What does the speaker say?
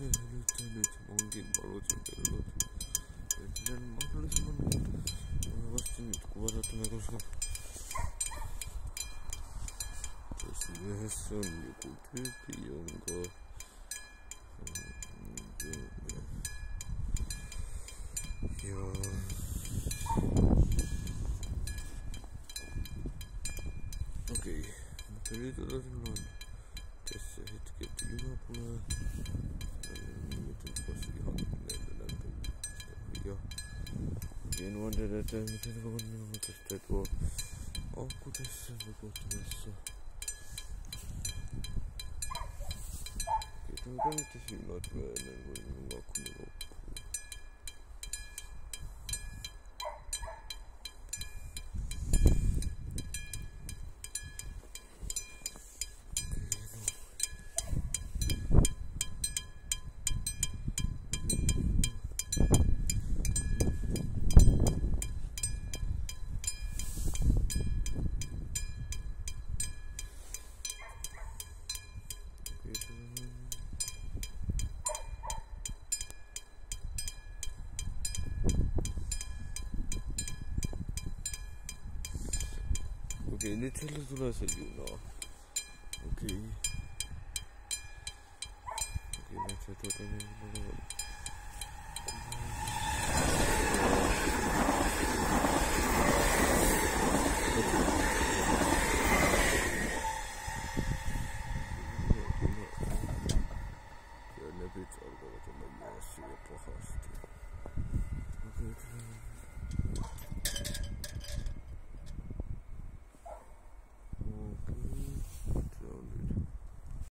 nyt, nyt, nyt, onkin paluutin pellot. Yritän mahdollisimman vahvasti nyt kuvata tämä, koska tässä myöhässä on joku tyyppi, jonka Joo. Okei, okay. mutta nyt odotellaan tässä hetket junapulaa. den one did it, then the one with the step wall. Oh, goodness, I forgot to this so i'm gonna see not well, and then we'll walk with 얘네 텔로 돌아서 유나 오케이 오케이 맞춰 도전해 보려고 Bitch, I'm gonna get my ass shit up for her. Okay, okay.